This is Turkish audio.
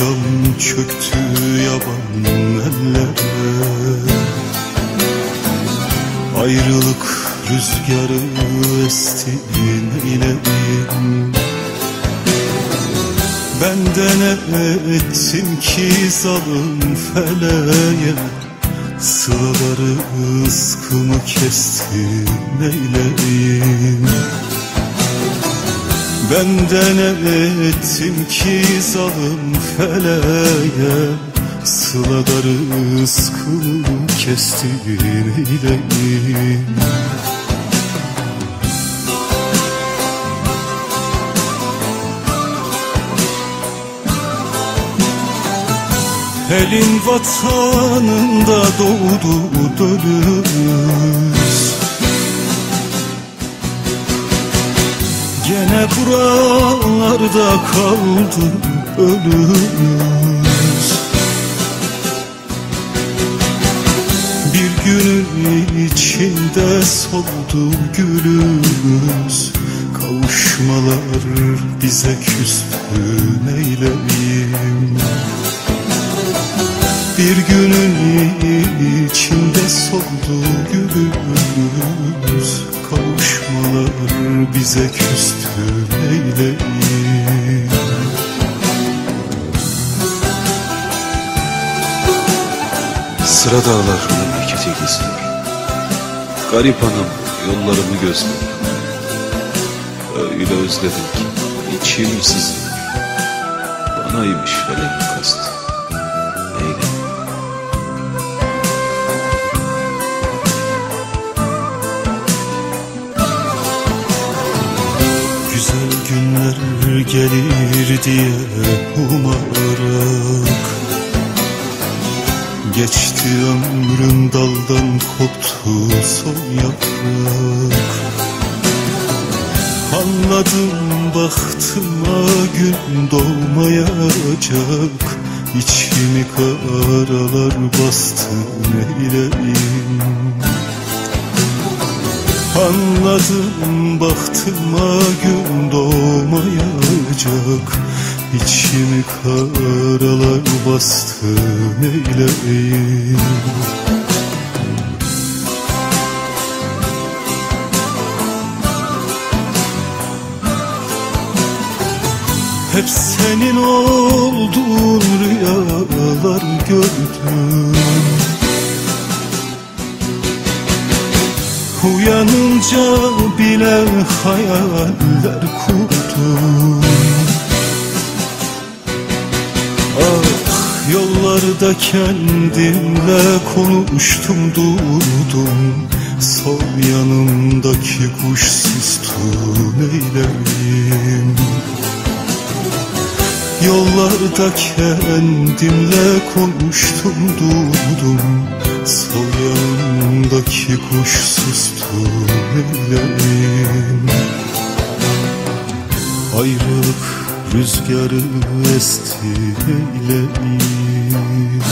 akşam çöktü yaban ellere Ayrılık rüzgarı esti neyleyim Benden ettim ki zalim feleğe? Sılaları ıskımı kesti neyleyim Benden ettim ki zalim feleğe Sılaları ıskımı kesti neyleyim Elin vatanında doğdu dönüz Gene buralarda kaldı ölümüz Bir günün içinde soldu gülümüz. Kavuşmalar bize küstü neyleyim bir günün içinde soldu gülümüz. Kavuşmalar bize küstü Sıra dağlar memleketi gizliyor. Garip anam yollarımı gözlüyor. Öyle özledim ki içim sızlıyor Banaymış felek kastı Güzel günler gelir diye umarak Geçti ömrüm daldan koptu son yaprak. Anladım baktıma gün doğmayacak. İçimi karalar bastı neyleyim Anladım baktıma gün doğmayacak. İçimi karalar bastı neyleyim Hep senin olduğun rüyalar gördüm. Uyanınca bile hayaller kurdum yollarda kendimle konuştum durdum. Sol yanımdaki kuş sustu neyleyim Yollarda kendimle konuştum durdum. Sol yanımdaki kuş sustu neyleyim Ayrılık rüzgarı esti neyleyim